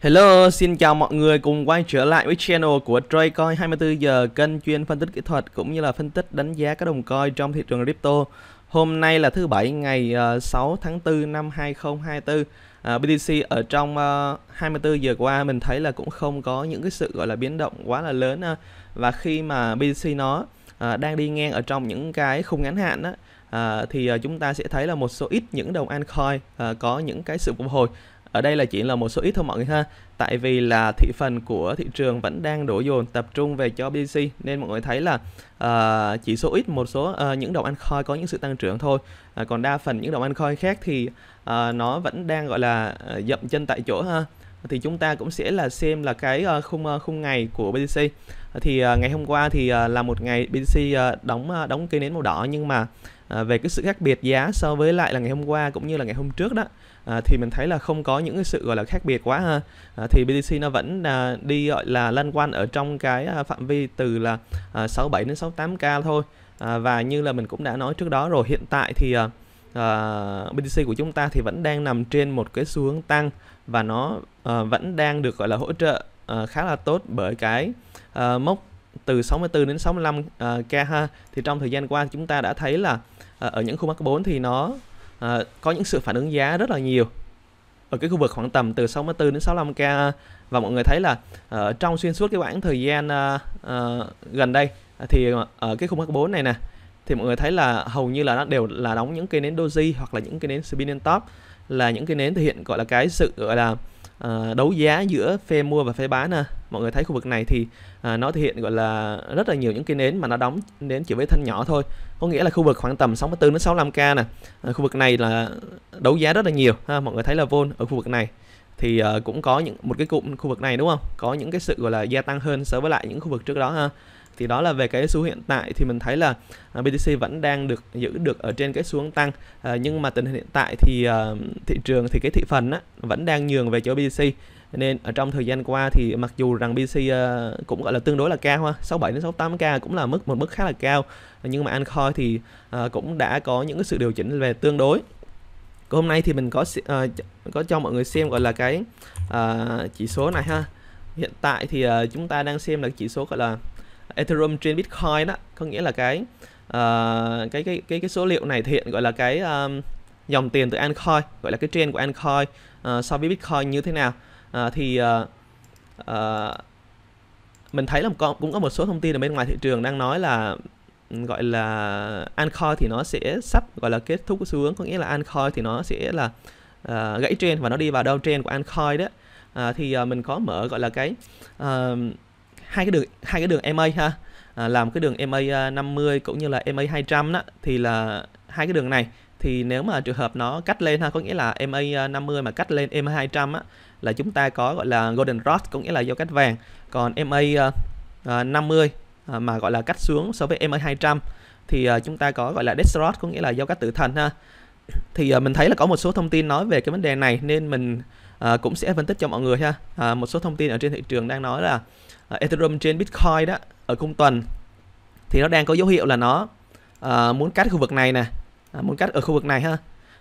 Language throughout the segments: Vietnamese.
Hello, xin chào mọi người cùng quay trở lại với channel của Tradecoin 24 giờ kênh chuyên phân tích kỹ thuật cũng như là phân tích đánh giá các đồng coin trong thị trường crypto. Hôm nay là thứ bảy ngày ờ, 6 tháng 4 năm 2024. À, BTC ở trong ờ, uh, 24 giờ qua mình thấy là cũng không có những cái sự gọi là biến động quá là lớn uh, và khi mà BTC nó uh, đang đi ngang ở trong những cái khung ngắn hạn đó, À, thì chúng ta sẽ thấy là một số ít những đồng altcoin à, có những cái sự phục hồi ở đây là chỉ là một số ít thôi mọi người ha. Tại vì là thị phần của thị trường vẫn đang đổ dồn tập trung về cho BTC nên mọi người thấy là uh, chỉ số ít một số uh, những đồng altcoin có những sự tăng trưởng thôi. Uh, còn đa phần những đồng altcoin khác thì uh, nó vẫn đang gọi là uh, dậm chân tại chỗ ha. Thì chúng ta cũng sẽ là xem là cái uh, khung uh, khung ngày của BTC thì uh, ngày hôm qua thì uh, là một ngày BTC uh, đóng uh, đóng cây nến màu đỏ nhưng mà à, về cái sự khác biệt giá so với lại là ngày hôm qua cũng như là ngày hôm trước đó à, thì mình thấy là không có những cái sự gọi là khác biệt quá ha. À, thì BTC nó vẫn à, đi gọi là lăn quanh ở trong cái à, phạm vi từ là à, 67 đến 68k thôi. À, và như là mình cũng đã nói trước đó rồi hiện tại thì à, à uh, BTC của chúng ta thì vẫn đang nằm trên một cái xu hướng tăng và nó uh, vẫn đang được gọi là hỗ trợ uh, khá là tốt bởi cái uh, mốc từ 64 đến 65 uh, ờ, k ha. Thì trong thời gian qua chúng ta đã thấy là uh, ở những khu mắc 4 thì nó uh, có những sự phản ứng giá rất là nhiều. Ở cái khu vực khoảng tầm từ 64 đến 65 k và mọi người thấy là ở uh, trong xuyên suốt cái khoảng thời gian uh, uh, gần đây thì ở cái khu mắc 4 này nè thì mọi người thấy là hầu như là nó đều là đóng những cây nến doji hoặc là những cây nến spin top là những cái nến thể hiện gọi là cái sự gọi là Ờ, đấu giá giữa phe mua và phe bán ha. Mọi người thấy khu vực này thì à, nó thể hiện gọi là rất là nhiều những cây nến mà nó đóng nến chỉ với thân nhỏ thôi. Có nghĩa là khu vực khoảng tầm 64 đến 65k nè. À, khu vực này là đấu giá rất là nhiều ha. Mọi người thấy là vôn ở khu vực này thì uh, cũng có những một cái cụm khu vực này đúng không? Có những cái sự gọi là gia tăng hơn so với lại những khu vực trước đó ha thì đó là về cái xu hiện tại. Thì mình thấy là à, BTC vẫn đang được giữ được ở trên cái xu hướng tăng. À, nhưng mà tình hình hiện tại thì uh, thị trường thì cái thị phần á, vẫn đang nhường về cho BTC nên ở trong thời gian qua thì mặc dù rằng BTC uh, à, cũng gọi là tương đối là cao ha 67 đến 68k cũng là mức một mức khá là cao. Nhưng mà Ancoin thì uh, cũng đã có những cái sự điều chỉnh về tương đối. Hôm nay thì mình có uh, có cho mọi người xem gọi là cái uh, chỉ số này ha. Hiện tại thì uh, chúng ta đang xem là chỉ số gọi là Ethereum trên Bitcoin đó có nghĩa là cái uh, cái cái cái cái số liệu này thể hiện gọi là cái um, dòng tiền từ Ancoin gọi là cái trend của Ancoin uh, so với Bitcoin như thế nào. Uh, thì uh, uh, mình thấy là có, cũng có một số thông tin ở bên ngoài thị trường đang nói là gọi là Ancoin thì nó sẽ sắp gọi là kết thúc xu hướng có nghĩa là Ancoin thì nó sẽ là uh, gãy trend và nó đi vào đâu trend của Ancoin đó. Uh, thì uh, mình có mở gọi là cái uh, hai cái đường hai cái đường MA ha. À, làm cái đường MA 50 à, cũng như là MA 200 đó thì là hai cái đường này. Thì nếu mà trường hợp nó cắt lên ha có nghĩa là MA 50 à, mà cắt lên MA 200 á là chúng ta có gọi là golden rod có nghĩa là giao cắt vàng. Còn MA uh, 50 uh, mà gọi là cắt xuống so với MA 200 thì uh, chúng ta có gọi là death rod có nghĩa là giao cắt tử thần ha. Thì uh, mình thấy là có một số thông tin nói về cái vấn đề này nên mình uh, cũng sẽ phân tích cho mọi người ha. Uh, một số thông tin ở trên thị trường đang nói là Ờ, Ethereum trên Bitcoin đó ở cung tuần thì nó đang có dấu hiệu là nó à, muốn cắt khu vực này nè à, muốn cắt ở khu vực này ha.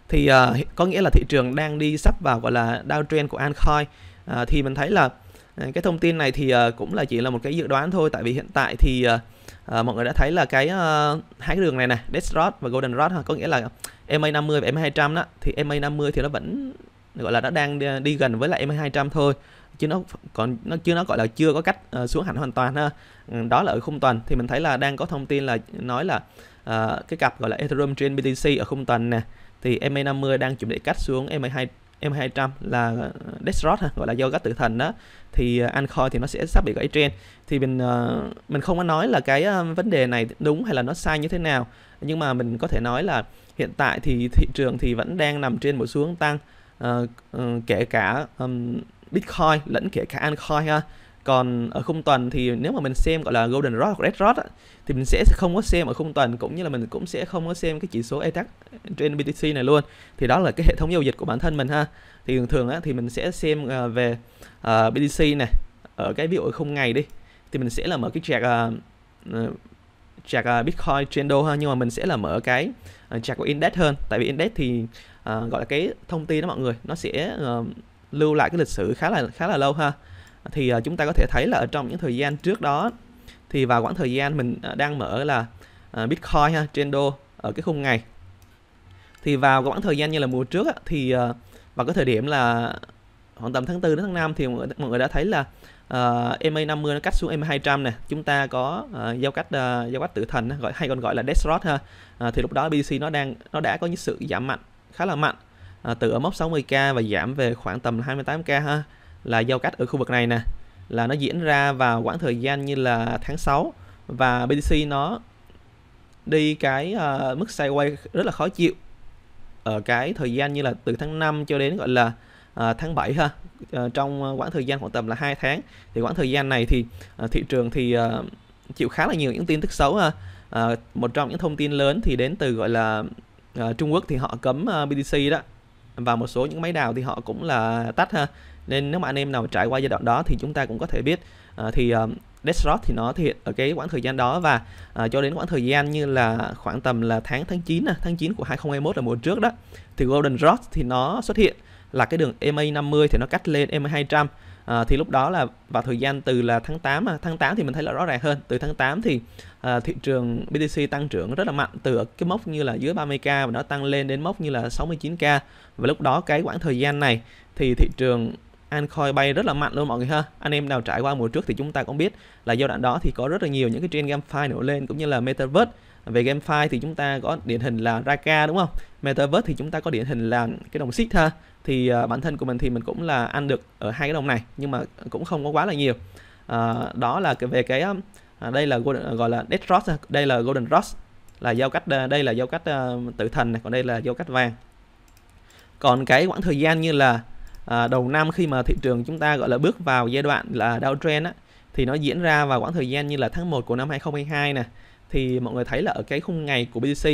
Thì à, có nghĩa là thị trường đang đi sắp vào gọi là downtrend của altcoin. À, thì mình thấy là cái thông tin này thì à, cũng là chỉ là một cái dự đoán thôi tại vì hiện tại thì à, à, mọi người đã thấy là cái uh, hai cái đường này này Death Rod và Golden Rod ha, có nghĩa là MA50 và MA200 đó thì MA50 thì nó vẫn gọi là nó đang đi, đi gần với lại MA200 thôi. Chứ nó còn nó chưa nó gọi là chưa có cách uh, xuống hẳn hoàn toàn ha. Ừ, đó là ở khung tuần. Thì mình thấy là đang có thông tin là nói là uh, cái cặp gọi là Ethereum trên BTC ở khung tuần nè. Thì MA50 đang chuẩn bị cắt xuống MA2 M200 là ờ, Death ha, gọi là do các tử thần đó. Thì Ancoin thì nó sẽ sắp bị gãy trend. Thì mình uh, mình không có nói là cái vấn đề này đúng hay là nó sai như thế nào. Nhưng mà mình có thể nói là hiện tại thì thị trường thì vẫn đang nằm trên một xu hướng tăng uh, uh, kể cả um, Bitcoin lẫn kể cả altcoin ha. Còn ở khung tuần thì nếu mà mình xem gọi là golden rod hoặc red rod á, thì mình sẽ không có xem ở khung tuần cũng như là mình cũng sẽ không có xem cái chỉ số ATAC trên BTC này luôn. Thì đó là cái hệ thống giao dịch của bản thân mình ha. Thì thường thường á, thì mình sẽ xem uh, về uh, BTC này ở cái ví dụ ở khung ngày đi thì mình sẽ là mở cái chart uh, chart uh, Bitcoin Trendo ha. Nhưng mà mình sẽ là mở cái uh, chart của index hơn. Tại vì index thì uh, gọi là cái thông tin đó mọi người nó sẽ uh, lưu lại cái lịch sử khá là khá là lâu ha. Thì uh, chúng ta có thể thấy là ở trong những thời gian trước đó thì vào quãng thời gian mình đang mở là uh, Bitcoin ha trên đô ở cái khung ngày. Thì vào quãng thời gian như là mùa trước á, thì uh, vào cái thời điểm là khoảng tầm tháng 4 đến tháng 5 thì mọi người, mọi người đã thấy là uh, MA 50 nó cắt xuống MA 200 nè. Chúng ta có uh, giao cách uh, giao cách tử thần gọi hay còn gọi là death rod ha. Uh, thì lúc đó BTC nó đang nó đã có những sự giảm mạnh khá là mạnh. À, từ ở mốc 60k và giảm về khoảng tầm 28k ha là giao cắt ở khu vực này nè. Là nó diễn ra vào quãng thời gian như là tháng 6 và BTC nó đi cái uh, mức sideways rất là khó chịu ở cái thời gian như là từ tháng 5 cho đến gọi là uh, tháng 7 ha. Uh, trong quãng thời gian khoảng tầm là hai tháng. Thì quãng thời gian này thì uh, thị trường thì uh, chịu khá là nhiều những tin tức xấu ha. Uh, một trong những thông tin lớn thì đến từ gọi là à, Trung Quốc thì họ cấm ờ, uh, BTC đó. Và một số những máy đào thì họ cũng là tắt ha. Nên nếu mà anh em nào trải qua giai đoạn đó thì chúng ta cũng có thể biết uh, thì um, Death thì nó hiện ở cái quãng thời gian đó. Và uh, cho đến quãng thời gian như là khoảng tầm là tháng tháng 9 tháng 9 của 2021 là mùa trước đó thì Golden Rod thì nó xuất hiện là cái đường MA 50 thì nó cắt lên MA 200 à, thì lúc đó là vào thời gian từ là tháng 8 tháng 8 thì mình thấy là rõ ràng hơn. Từ tháng 8 thì à, thị trường BTC tăng trưởng rất là mạnh từ cái mốc như là dưới 30k và nó tăng lên đến mốc như là 69k và lúc đó cái khoảng thời gian này thì thị trường Ancoin bay rất là mạnh luôn mọi người ha. Anh em nào trải qua mùa trước thì chúng ta cũng biết là giai đoạn đó thì có rất là nhiều những cái trend GameFi nổi lên cũng như là Metaverse về GameFi thì chúng ta có điển hình là Raka đúng không? Metaverse thì chúng ta có điển hình là cái đồng Sita ha. Thì uh, bản thân của mình thì mình cũng là ăn được ở hai cái đồng này nhưng mà cũng không có quá là nhiều. Uh, đó là về cái uh, đây là golden, gọi là Dead Ross đây là Golden Ross là giao cách đây là giao cách uh, tự thần này còn đây là giao cách vàng. Còn cái quãng thời gian như là uh, đầu năm khi mà thị trường chúng ta gọi là bước vào giai đoạn là downtrend á thì nó diễn ra vào quãng thời gian như là tháng 1 của năm 2022 nè thì mọi người thấy là ở cái khung ngày của BTC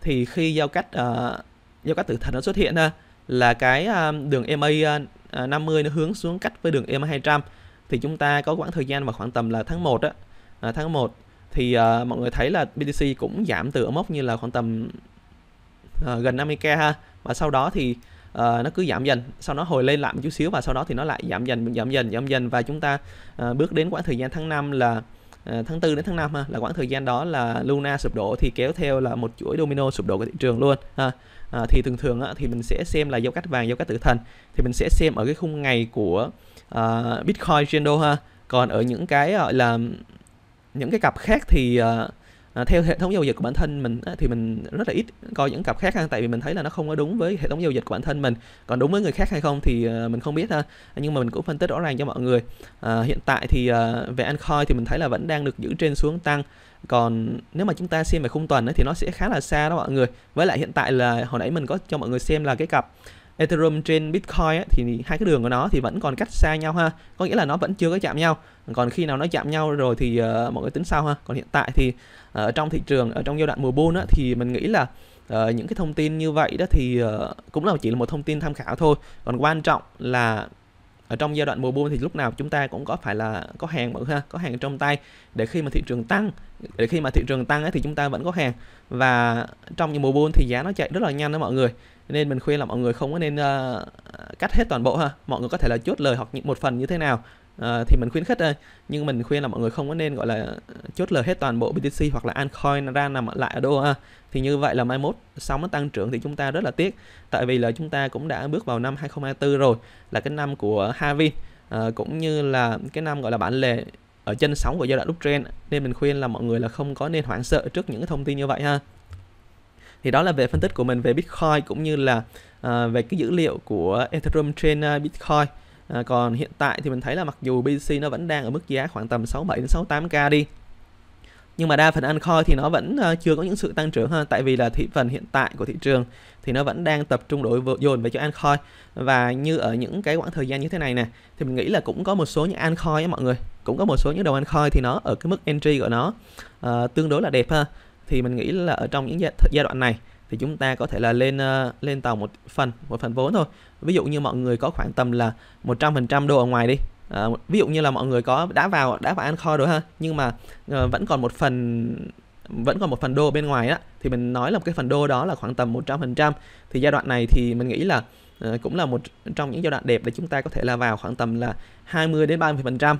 thì khi giao cách uh, ờ, giao cách tử thần nó xuất hiện ha là cái uh, đường EMA uh, 50 nó hướng xuống cách với đường EMA 200 thì chúng ta có khoảng thời gian vào khoảng tầm là tháng 1 á. Uh, tháng 1 thì uh, mọi người thấy là BTC cũng giảm từ ở mốc như là khoảng tầm uh, gần 50k ha và sau đó thì uh, nó cứ giảm dần sau đó hồi lên lại một chút xíu và sau đó thì nó lại giảm dần giảm dần giảm dần và chúng ta uh, bước đến quãng thời gian tháng 5 là Ờ, tháng 4 đến tháng 5 ha, là quãng thời gian đó là Luna sụp đổ thì kéo theo là một chuỗi domino sụp đổ của thị trường luôn ha. À, thì thường thường á, thì mình sẽ xem là dấu cách vàng dấu cách tử thần thì mình sẽ xem ở cái khung ngày của uh, Bitcoin Gendo ha còn ở những cái gọi là những cái cặp khác thì uh, à, theo hệ thống giao dịch của bản thân mình á, thì mình rất là ít coi những cặp khác ha tại vì mình thấy là nó không có đúng với hệ thống giao dịch của bản thân mình. Còn đúng với người khác hay không thì uh, mình không biết ha nhưng mà mình cũng phân tích rõ ràng cho mọi người. À, hiện tại thì uh, về Ancoin thì mình thấy là vẫn đang được giữ trên xuống tăng. Còn nếu mà chúng ta xem về khung tuần ấy, thì nó sẽ khá là xa đó mọi người. Với lại hiện tại là hồi nãy mình có cho mọi người xem là cái cặp Ethereum trên Bitcoin ấy, thì hai cái đường của nó thì vẫn còn cách xa nhau ha. Có nghĩa là nó vẫn chưa có chạm nhau còn khi nào nó chạm nhau rồi thì uh, mọi người tính sau ha? Còn hiện tại thì ở uh, trong thị trường ở trong giai đoạn mùa bull á, thì mình nghĩ là uh, những cái thông tin như vậy đó thì uh, cũng là chỉ là một thông tin tham khảo thôi. Còn quan trọng là ở trong giai đoạn mùa bull thì lúc nào chúng ta cũng có phải là có hàng mọi ha có hàng trong tay để khi mà thị trường tăng để khi mà thị trường tăng ấy, thì chúng ta vẫn có hàng. Và trong những mùa bull thì giá nó chạy rất là nhanh đó mọi người. Nên mình khuyên là mọi người không có nên uh, cắt hết toàn bộ ha. Mọi người có thể là chốt lời hoặc những một phần như thế nào. Ờ, thì mình khuyến khích thôi. Nhưng mình khuyên là mọi người không có nên gọi là chốt lời hết toàn bộ BTC hoặc là altcoin ra nằm lại ở đô ha. Thì như vậy là mai mốt sóng nó tăng trưởng thì chúng ta rất là tiếc. Tại vì là chúng ta cũng đã bước vào năm 2024 rồi là cái năm của Harvey. À, cũng như là cái năm gọi là bản lề ở chân sóng của giai đoạn uptrend nên mình khuyên là mọi người là không có nên hoảng sợ trước những cái thông tin như vậy ha. Thì đó là về phân tích của mình về Bitcoin cũng như là uh, về cái dữ liệu của Ethereum trên uh, Bitcoin à, còn hiện tại thì mình thấy là mặc dù BTC nó vẫn đang ở mức giá khoảng tầm 67 đến 68k đi nhưng mà đa phần altcoin thì nó vẫn ờ, chưa có những sự tăng trưởng hơn tại vì là thị phần hiện tại của thị trường thì nó vẫn đang tập trung đổi dồn về cho altcoin và như ở những cái quãng thời gian như thế này nè thì mình nghĩ là cũng có một số những altcoin á mọi người cũng có một số những đồng altcoin thì nó ở cái mức entry của nó uh, tương đối là đẹp ha. Thì mình nghĩ là ở trong những giai đoạn này thì chúng ta có thể là lên uh, lên tàu một phần một phần vốn thôi. Ví dụ như mọi người có khoảng tầm là 100% đô ở ngoài đi. À, ví dụ như là mọi người có đã vào đã vào ăn kho rồi ha nhưng mà uh, vẫn còn một phần vẫn còn một phần đô bên ngoài á thì mình nói là cái phần đô đó là khoảng tầm 100% thì giai đoạn này thì mình nghĩ là uh, cũng là một trong những giai đoạn đẹp để chúng ta có thể là vào khoảng tầm là 20 đến 30 phần trăm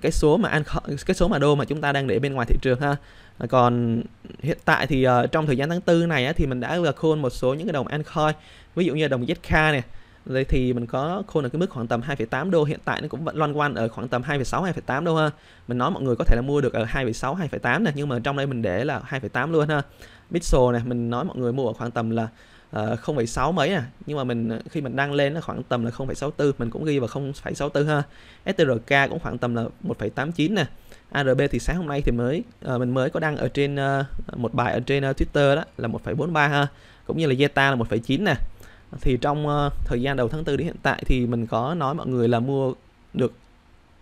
cái số mà an cái số mà đô mà chúng ta đang để bên ngoài thị trường ha. À, còn hiện tại thì uh, trong thời gian tháng tư này á, thì mình đã là khôn một số những cái đồng altcoin ví dụ như đồng ZK này đây thì mình có khôn ở cái mức khoảng tầm 2,8 đô hiện tại nó cũng vẫn loan quanh ở khoảng tầm 2,6 2,8 đô ha. Mình nói mọi người có thể là mua được ở 2,6 2,8 này nhưng mà trong đây mình để là 2,8 luôn ha. Bitso này mình nói mọi người mua ở khoảng tầm là Ờ, uh, 0,6 mấy à. Nhưng mà mình ờ, khi mình đăng lên nó khoảng tầm là 0,64 mình cũng ghi vào 0,64 ha. STRK cũng khoảng tầm là 1,89 nè. ARB thì sáng hôm nay thì mới uh, mình mới có đăng ở trên uh, một bài ở trên uh, Twitter đó là 1,43 ha. Cũng như là Zeta là 1,9 nè. Thì trong uh, thời gian đầu tháng 4 đến hiện tại thì mình có nói mọi người là mua được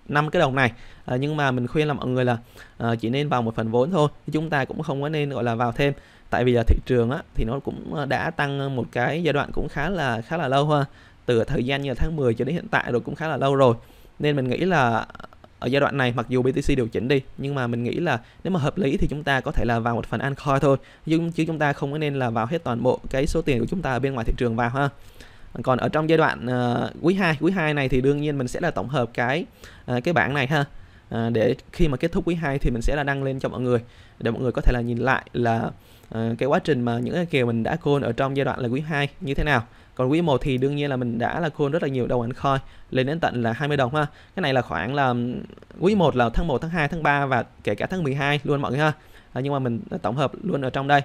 năm cái đồng này. À, nhưng mà mình khuyên là mọi người là à, chỉ nên vào một phần vốn thôi. Chúng ta cũng không có nên gọi là vào thêm tại vì là thị trường á thì nó cũng ờ, đã tăng ờ, một cái giai đoạn cũng khá là khá là lâu ha. Từ thời gian như tháng 10 cho đến hiện tại rồi cũng khá là lâu rồi. Nên mình nghĩ là ở giai đoạn này mặc dù BTC điều chỉnh đi nhưng mà mình nghĩ là nếu mà hợp lý thì chúng ta có thể là vào một phần altcoin thôi. Nhưng chứ chúng ta không có nên là vào hết toàn bộ cái số tiền của chúng ta ở bên ngoài thị trường vào ha. Còn ở trong giai đoạn uh, quý 2 quý 2 này thì đương nhiên mình sẽ là tổng hợp cái uh, cái bảng này ha. Uh, để khi mà kết thúc quý 2 thì mình sẽ là đăng lên cho mọi người để mọi người có thể là nhìn lại là uh, cái quá trình mà những cái kèo mình đã call ở trong giai đoạn là quý 2 như thế nào? Còn quý 1 thì đương nhiên là mình đã là call rất là nhiều đồng coin lên đến tận là 20 đồng ha. Cái này là khoảng là quý 1 là tháng 1 tháng 2 tháng 3 và kể cả tháng 12 luôn mọi người ha. À, nhưng mà mình tổng hợp luôn ở trong đây.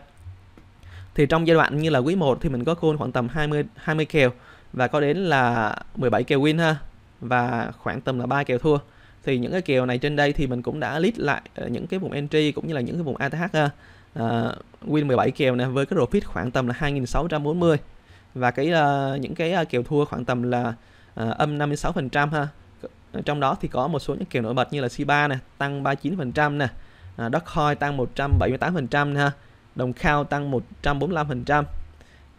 Thì trong giai đoạn như là quý 1 thì mình có call khoảng tầm 20 20 kèo và có đến là 17 kèo win ha và khoảng tầm là 3 kèo thua. Thì những cái kèo này trên đây thì mình cũng đã list lại những cái vùng entry cũng như là những cái vùng ATH ha. Uh, win 17 kèo này với cái profit khoảng tầm là 2640 và cái uh, những cái uh, kèo thua khoảng tầm là uh, âm 56% ha. Trong đó thì có một số những kèo nổi bật như là Shiba nè, tăng 39% nè. Uh, Dogecoin tăng 178% ha. Đồng khao tăng 145%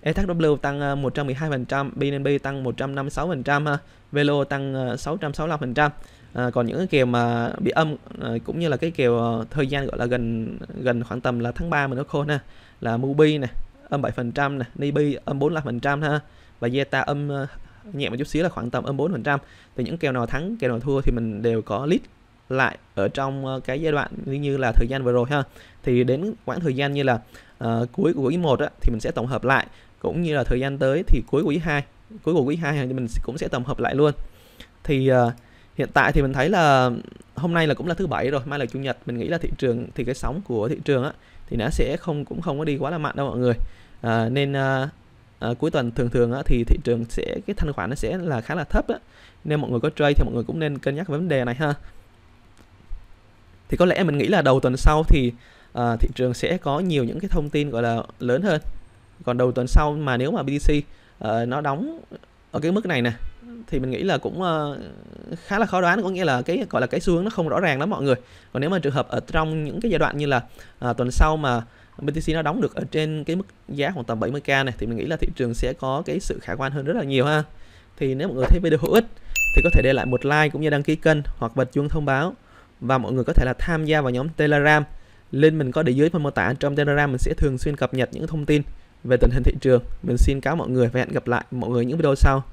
ETHW tăng 112%, BNB tăng 156%, ha. Velo tăng 665%. À, còn những cái kèo mà bị âm à, cũng như là cái kèo ờ, thời gian gọi là gần gần khoảng tầm là tháng 3 mình nó khô ha là Mubi này âm 7% này, Nibi âm 45% ha và Zeta âm ờ, nhẹ một chút xíu là khoảng tầm âm 4%. Thì những kèo nào thắng, kèo nào thua thì mình đều có list lại ở trong ờ, cái giai đoạn như là thời gian vừa rồi ha. Thì đến quãng thời gian như là uh, cuối của quý 1 á, thì mình sẽ tổng hợp lại cũng như là thời gian tới thì cuối quý 2 cuối của quý 2 thì mình cũng sẽ tổng hợp lại luôn thì uh, hiện tại thì mình thấy là hôm nay là cũng là thứ bảy rồi mai là chủ nhật. Mình nghĩ là thị trường thì cái sóng của thị trường á thì nó sẽ không cũng không có đi quá là mạnh đâu mọi người. À, nên à, à, cuối tuần thường thường á, thì thị trường sẽ cái thanh khoản nó sẽ là khá là thấp á. nên mọi người có trade thì mọi người cũng nên cân nhắc vấn đề này ha. Thì có lẽ mình nghĩ là đầu tuần sau thì à, thị trường sẽ có nhiều những cái thông tin gọi là lớn hơn. Còn đầu tuần sau mà nếu mà BTC à, nó đóng ở cái mức này nè thì mình nghĩ là cũng uh, khá là khó đoán có nghĩa là cái gọi là cái xu hướng nó không rõ ràng lắm mọi người. Còn nếu mà trường hợp ở trong những cái giai đoạn như là uh, tuần sau mà BTC nó đóng được ở trên cái mức giá khoảng tầm 70k này thì mình nghĩ là thị trường sẽ có cái sự khả quan hơn rất là nhiều ha. Thì nếu mọi người thấy video hữu ích thì có thể để lại một like cũng như đăng ký kênh hoặc bật chuông thông báo. Và mọi người có thể là tham gia vào nhóm Telegram. Link mình có để dưới phần mô tả. Trong Telegram mình sẽ thường xuyên cập nhật những thông tin về tình hình thị trường. Mình xin cáo mọi người và hẹn gặp lại mọi người những video sau.